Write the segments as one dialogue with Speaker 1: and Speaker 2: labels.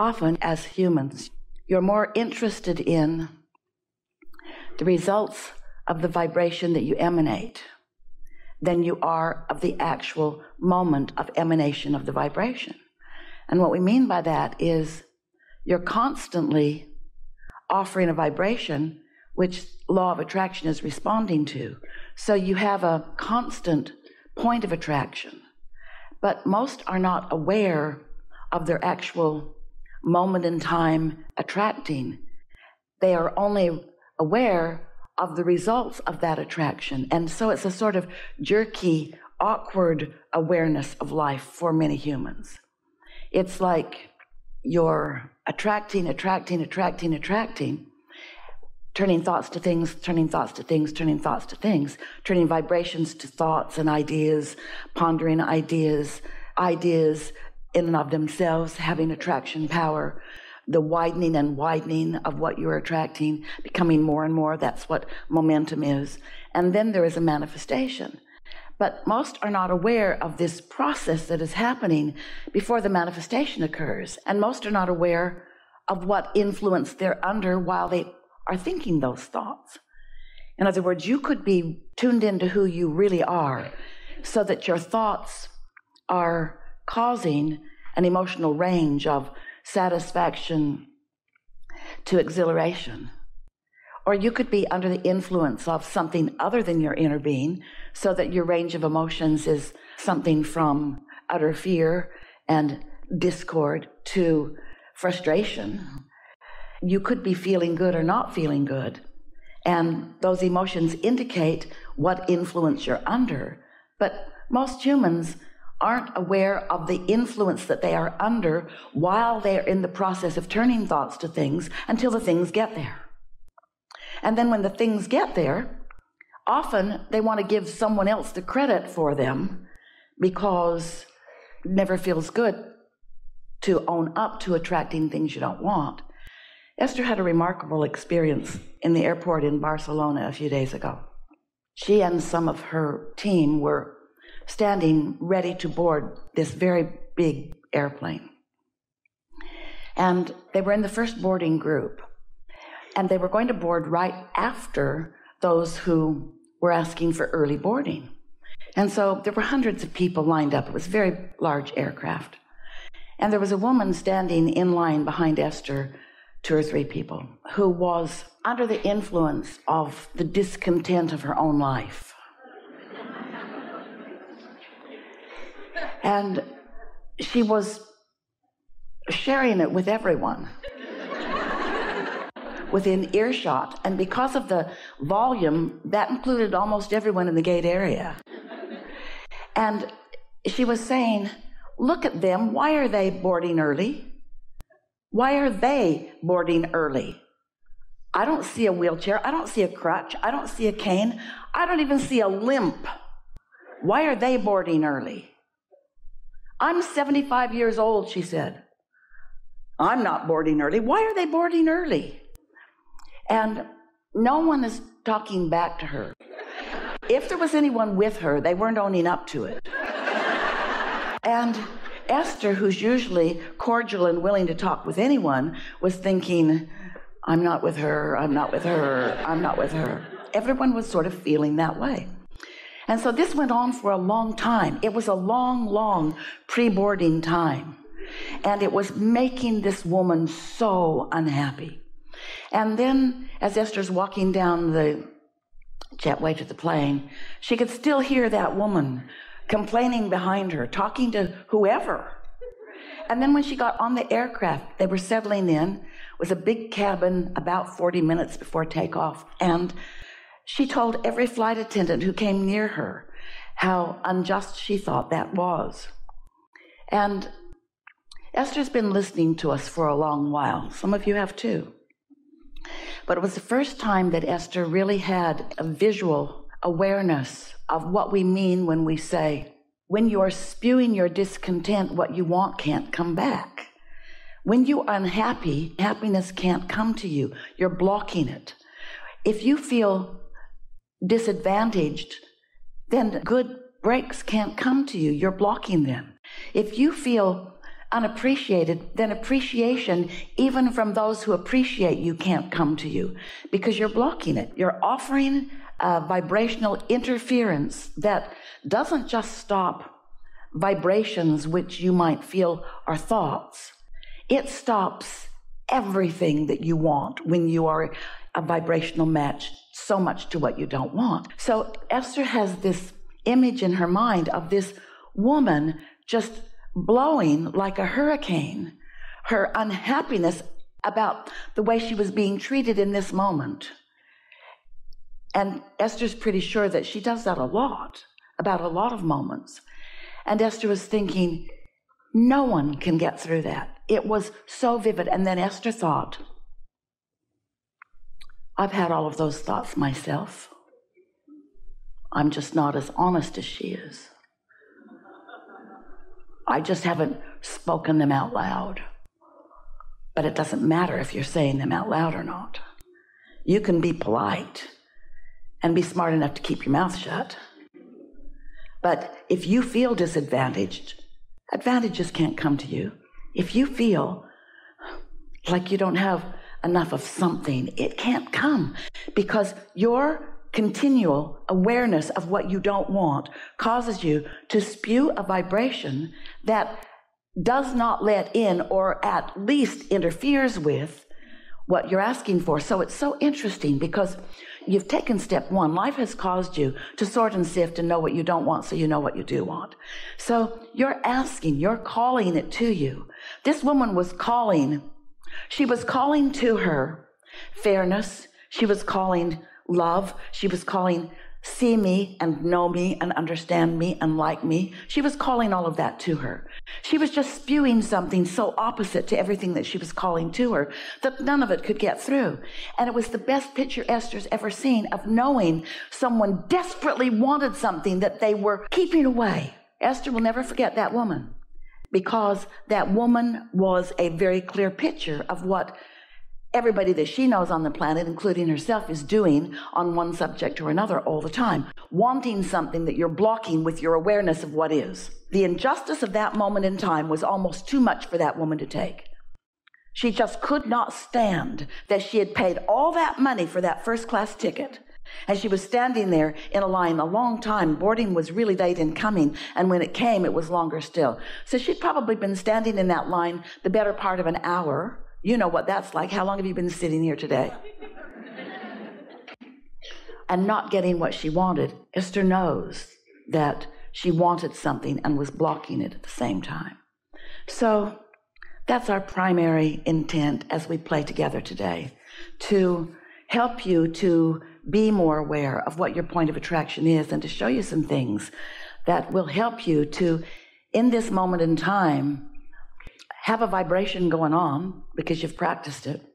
Speaker 1: often as humans, you're more interested in the results of the vibration that you emanate than you are of the actual moment of emanation of the vibration. And what we mean by that is you're constantly offering a vibration which law of attraction is responding to. So you have a constant point of attraction. But most are not aware of their actual moment in time attracting. They are only aware of the results of that attraction. And so it's a sort of jerky, awkward awareness of life for many humans. It's like you're attracting, attracting, attracting, attracting, turning thoughts to things, turning thoughts to things, turning thoughts to things, turning vibrations to thoughts and ideas, pondering ideas, ideas in and of themselves having attraction power, the widening and widening of what you're attracting, becoming more and more. That's what momentum is. And then there is a manifestation. But most are not aware of this process that is happening before the manifestation occurs. And most are not aware of what influence they're under while they are thinking those thoughts. In other words, you could be tuned into who you really are so that your thoughts are causing an emotional range of satisfaction to exhilaration. Or you could be under the influence of something other than your inner being, so that your range of emotions is something from utter fear and discord to frustration. You could be feeling good or not feeling good. And those emotions indicate what influence you're under. But most humans aren't aware of the influence that they are under while they're in the process of turning thoughts to things until the things get there. And then when the things get there, often they want to give someone else the credit for them because it never feels good to own up to attracting things you don't want. Esther had a remarkable experience in the airport in Barcelona a few days ago. She and some of her team were standing ready to board this very big airplane. And they were in the first boarding group. And they were going to board right after those who were asking for early boarding. And so there were hundreds of people lined up. It was a very large aircraft. And there was a woman standing in line behind Esther, two or three people, who was under the influence of the discontent of her own life. And she was sharing it with everyone within earshot. And because of the volume, that included almost everyone in the gate area. And she was saying, Look at them. Why are they boarding early? Why are they boarding early? I don't see a wheelchair. I don't see a crutch. I don't see a cane. I don't even see a limp. Why are they boarding early? I'm 75 years old, she said. I'm not boarding early. Why are they boarding early? And no one is talking back to her. If there was anyone with her, they weren't owning up to it. And Esther, who's usually cordial and willing to talk with anyone, was thinking, I'm not with her, I'm not with her, I'm not with her. Everyone was sort of feeling that way. And so this went on for a long time. It was a long, long pre boarding time. And it was making this woman so unhappy. And then, as Esther's walking down the jetway to the plane, she could still hear that woman complaining behind her, talking to whoever. And then when she got on the aircraft, they were settling in. It was a big cabin about 40 minutes before takeoff. And she told every flight attendant who came near her how unjust she thought that was. And Esther's been listening to us for a long while. Some of you have too. But it was the first time that Esther really had a visual awareness of what we mean when we say, when you are spewing your discontent, what you want can't come back. When you're unhappy, happiness can't come to you. You're blocking it. If you feel disadvantaged, then good breaks can't come to you. You're blocking them. If you feel unappreciated, then appreciation, even from those who appreciate you, can't come to you because you're blocking it. You're offering a vibrational interference that doesn't just stop vibrations which you might feel are thoughts, it stops everything that you want when you are a vibrational match so much to what you don't want. So Esther has this image in her mind of this woman just blowing like a hurricane, her unhappiness about the way she was being treated in this moment. And Esther's pretty sure that she does that a lot, about a lot of moments. And Esther was thinking, no one can get through that. It was so vivid. And then Esther thought, I've had all of those thoughts myself. I'm just not as honest as she is. I just haven't spoken them out loud. But it doesn't matter if you're saying them out loud or not. You can be polite and be smart enough to keep your mouth shut. But if you feel disadvantaged, advantages can't come to you. If you feel like you don't have enough of something, it can't come because your continual awareness of what you don't want causes you to spew a vibration that does not let in or at least interferes with what you're asking for. So it's so interesting because you've taken step one. Life has caused you to sort and sift and know what you don't want so you know what you do want. So you're asking, you're calling it to you. This woman was calling, she was calling to her fairness. She was calling love. She was calling see me and know me and understand me and like me. She was calling all of that to her. She was just spewing something so opposite to everything that she was calling to her that none of it could get through. And it was the best picture Esther's ever seen of knowing someone desperately wanted something that they were keeping away. Esther will never forget that woman because that woman was a very clear picture of what everybody that she knows on the planet, including herself, is doing on one subject or another all the time, wanting something that you're blocking with your awareness of what is. The injustice of that moment in time was almost too much for that woman to take. She just could not stand that she had paid all that money for that first class ticket. And she was standing there in a line a long time. Boarding was really late in coming. And when it came, it was longer still. So she'd probably been standing in that line the better part of an hour you know what that's like. How long have you been sitting here today? and not getting what she wanted. Esther knows that she wanted something and was blocking it at the same time. So that's our primary intent as we play together today to help you to be more aware of what your point of attraction is and to show you some things that will help you to, in this moment in time, have a vibration going on because you've practiced it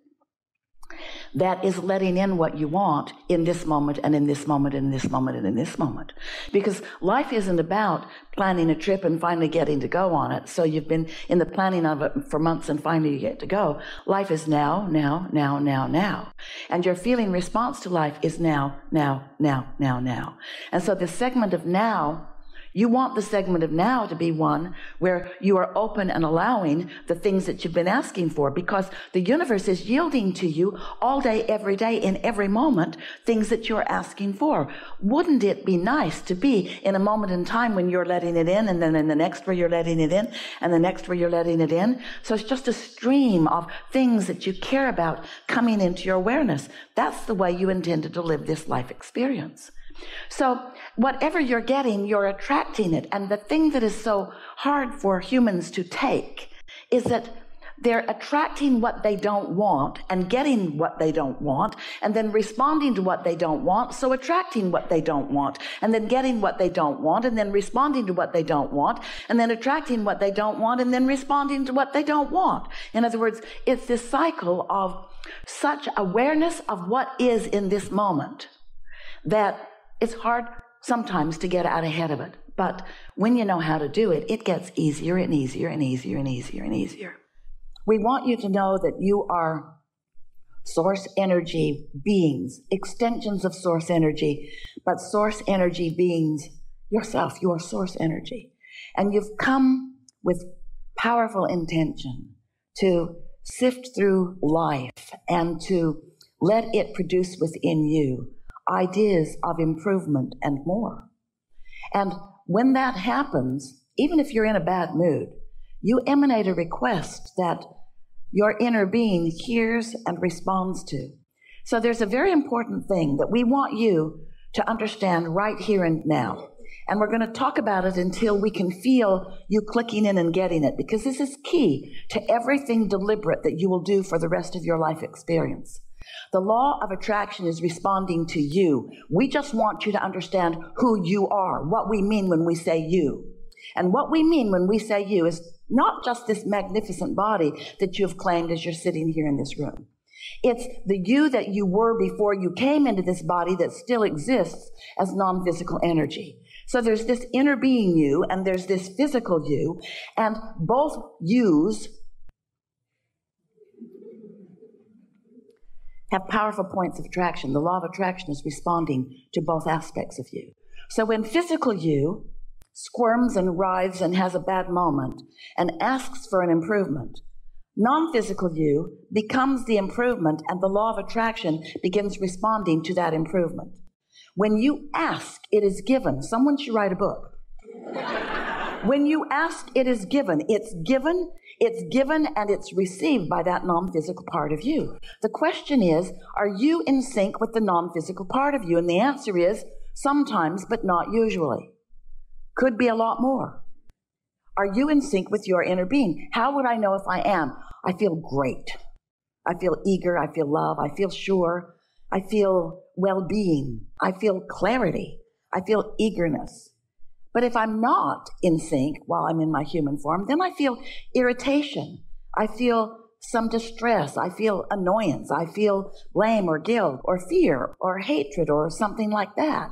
Speaker 1: that is letting in what you want in this moment and in this moment and in this moment and in this moment. Because life isn't about planning a trip and finally getting to go on it. So you've been in the planning of it for months and finally you get to go. Life is now, now, now, now, now. And your feeling response to life is now, now, now, now, now. And so the segment of now you want the segment of now to be one where you are open and allowing the things that you've been asking for because the universe is yielding to you all day, every day, in every moment, things that you're asking for. Wouldn't it be nice to be in a moment in time when you're letting it in and then in the next where you're letting it in and the next where you're letting it in? So it's just a stream of things that you care about coming into your awareness. That's the way you intended to live this life experience. So whatever you're getting, you're attracting it. And the thing that is so hard for humans to take is that they're attracting what they don't want and getting what they don't want and then responding to what they don't want. So attracting what they don't want and then getting what they don't want and then responding to what they don't want and then attracting what they don't want and then responding to what they don't want. In other words, it's this cycle of such awareness of what is in this moment that it's hard sometimes to get out ahead of it. But when you know how to do it, it gets easier and easier and easier and easier and easier. We want you to know that you are source energy beings, extensions of source energy, but source energy beings yourself, you are source energy. And you've come with powerful intention to sift through life and to let it produce within you ideas of improvement and more. And when that happens, even if you're in a bad mood, you emanate a request that your inner being hears and responds to. So there's a very important thing that we want you to understand right here and now. And we're going to talk about it until we can feel you clicking in and getting it, because this is key to everything deliberate that you will do for the rest of your life experience. The law of attraction is responding to you. We just want you to understand who you are, what we mean when we say you. And what we mean when we say you is not just this magnificent body that you've claimed as you're sitting here in this room. It's the you that you were before you came into this body that still exists as non physical energy. So there's this inner being you and there's this physical you, and both yous have powerful points of attraction. The law of attraction is responding to both aspects of you. So when physical you squirms and writhes and has a bad moment and asks for an improvement, non physical you becomes the improvement and the law of attraction begins responding to that improvement. When you ask, it is given. Someone should write a book. when you ask, it is given. It's given, it's given, and it's received by that non physical part of you. The question is, are you in sync with the non physical part of you? And the answer is sometimes, but not usually. Could be a lot more. Are you in sync with your inner being? How would I know if I am? I feel great. I feel eager. I feel love. I feel sure. I feel well being. I feel clarity. I feel eagerness. But if I'm not in sync while I'm in my human form, then I feel irritation. I feel some distress. I feel annoyance. I feel blame or guilt or fear or hatred or something like that.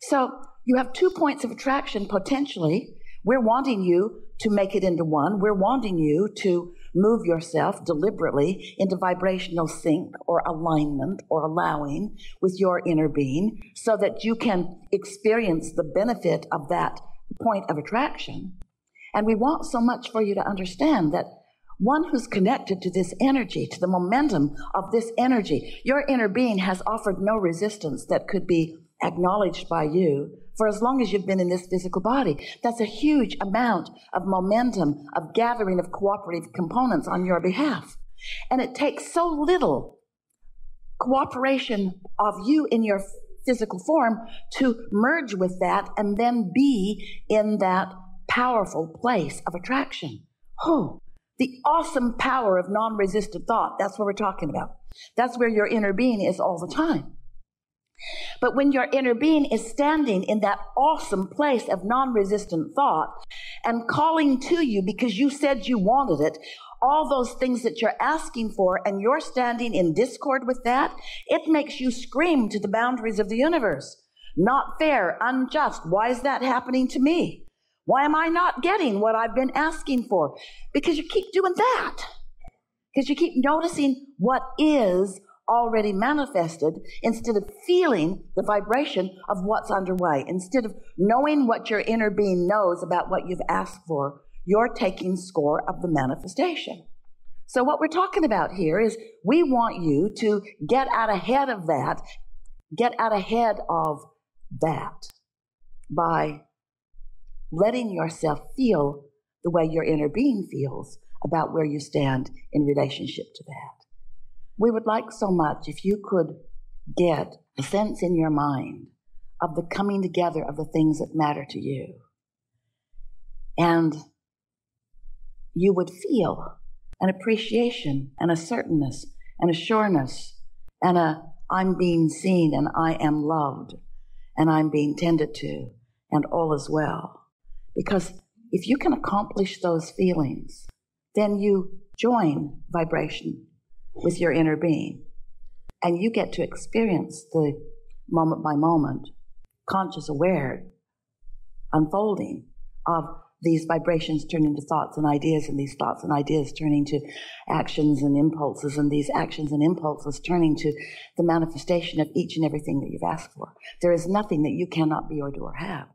Speaker 1: So you have two points of attraction potentially. We're wanting you to make it into one. We're wanting you to move yourself deliberately into vibrational sync or alignment or allowing with your inner being so that you can experience the benefit of that point of attraction. And we want so much for you to understand that one who's connected to this energy, to the momentum of this energy, your inner being has offered no resistance that could be acknowledged by you for as long as you've been in this physical body. That's a huge amount of momentum, of gathering of cooperative components on your behalf. And it takes so little cooperation of you in your physical form to merge with that and then be in that powerful place of attraction. Oh, the awesome power of non resistant thought. That's what we're talking about. That's where your inner being is all the time. But when your inner being is standing in that awesome place of non resistant thought and calling to you because you said you wanted it, all those things that you're asking for, and you're standing in discord with that, it makes you scream to the boundaries of the universe. Not fair, unjust. Why is that happening to me? Why am I not getting what I've been asking for? Because you keep doing that. Because you keep noticing what is already manifested instead of feeling the vibration of what's underway. Instead of knowing what your inner being knows about what you've asked for, you're taking score of the manifestation. So what we're talking about here is we want you to get out ahead of that, get out ahead of that by letting yourself feel the way your inner being feels about where you stand in relationship to that. We would like so much if you could get a sense in your mind of the coming together of the things that matter to you. And you would feel an appreciation and a certainness and a sureness and a I'm being seen and I am loved and I'm being tended to and all is well. Because if you can accomplish those feelings, then you join vibration with your inner being. And you get to experience the moment by moment, conscious, aware unfolding of these vibrations turn into thoughts and ideas, and these thoughts and ideas turning to actions and impulses, and these actions and impulses turning to the manifestation of each and everything that you've asked for. There is nothing that you cannot be or do or have.